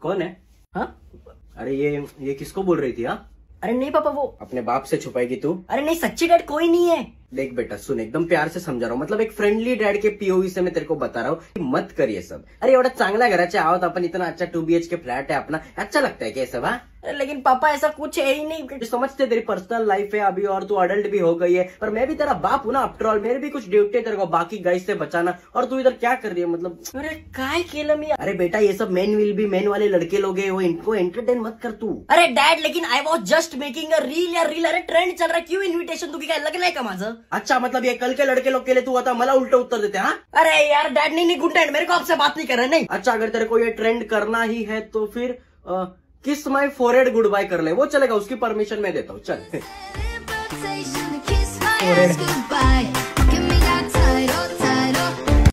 कौन है? हा? अरे ये ये किसको बोल रही थी हाँ? अरे नहीं पापा वो अपने बाप से छुपाएगी तू। अरे नहीं सच्ची डैड कोई नहीं है। देख बेटा सुन एकदम प्यार से समझा रहा हूँ। मतलब एक फ्रेंडली डॅड के पीओवी से मैं तेरे को बता रहा हूँ मत करिए सब। अरे चांगला घराचे आहोत अपन इतना अच्छा two B H K flat है अपना। अच्छा लगता है क्या सब हाँ? लेकिन पापा ऐसा कुछ है ही नहीं। समझते तेरी पर्सनल लाइफ है अभी और तू अडल्ट भी हो गई है। पर मैं भी तेरा बाप हूँ ना आफ्टर ऑल मेरे भी कुछ ड्यूटी है तेरे को बाकी गाइस से बचाना। और तू इधर क्या कर रही है मतलब? अरे काय केलं मी? अरे बेटा ये सब मेन विल भी मेन वाले लड़के लोग हैं वो इनको एंटरटेन मत कर तू। अरे डॅड लेकिन I was just making a reel या रील अरे ट्रेंड चल रहा है क्यों इन्व्हिटेशन तू की काय? लग्न आहे का माझं? अच्छा मतलब ये कल के लड़के लोग के लिए तू आता मला उल्टे उत्तर देते हैं? अरे यार डैड नहीं नहीं गुड डैड मेरे को आपसे बात नहीं कर रहा नहीं। अच्छा अगर तेरे को ये ट्रेंड करना ही है तो फिर किस माई फोरहेड गुड बाय कर ले। वो चलेगा उसकी परमिशन मैं देता हूँ चल।